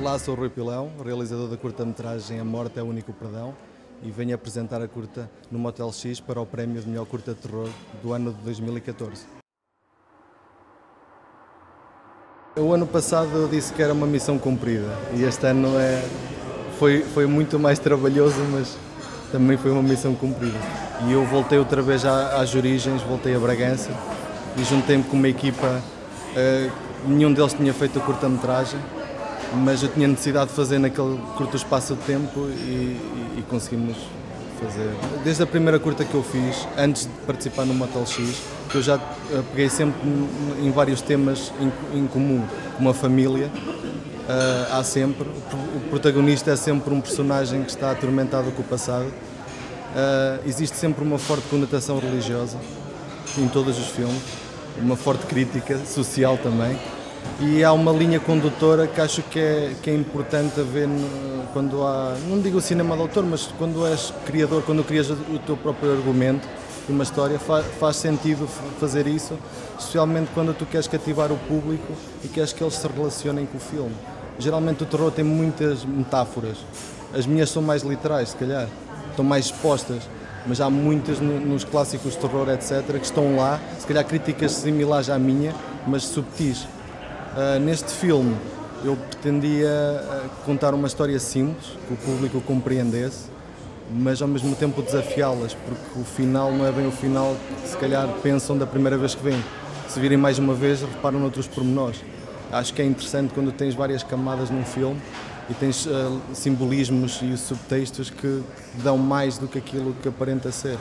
Olá, sou Rui Pilão, realizador da curta-metragem A Morte é o Único Perdão e venho apresentar a curta no Motel X para o prémio de melhor curta de terror do ano de 2014. O ano passado eu disse que era uma missão cumprida e este ano é, foi, foi muito mais trabalhoso, mas também foi uma missão cumprida. E eu voltei outra vez às origens, voltei a Bragança e juntei-me com uma equipa, uh, nenhum deles tinha feito a curta-metragem mas eu tinha necessidade de fazer naquele curto espaço de tempo e, e, e, conseguimos fazer. Desde a primeira curta que eu fiz, antes de participar no Motel X, que eu já eh, peguei sempre em vários temas em, em comum, como a família, uh, há sempre. O protagonista é sempre um personagem que está atormentado com o passado. Uh, existe sempre uma forte conotação religiosa em todos os filmes, uma forte crítica social também e há uma linha condutora que acho que é, que é importante haver quando há, não digo cinema de autor, mas quando és criador, quando crias o teu próprio argumento de uma história, faz, faz sentido fazer isso, especialmente quando tu queres cativar o público e queres que eles se relacionem com o filme. Geralmente o terror tem muitas metáforas, as minhas são mais literais, se calhar, estão mais expostas mas há muitas nos clássicos de terror, etc., que estão lá, se calhar críticas similares à minha, mas subtis. Uh, neste filme eu pretendia ah, contar uma história simples, que o público compreendesse, mas ao mesmo tempo desafiá-las, porque o final não é bem o final que se calhar pensam da primeira vez que vêm. Se virem mais uma vez, reparam noutros pormenores. Acho que é interessante quando tens várias camadas num filme e tens uh, simbolismos e subtextos que dão mais do que aquilo que aparenta ser.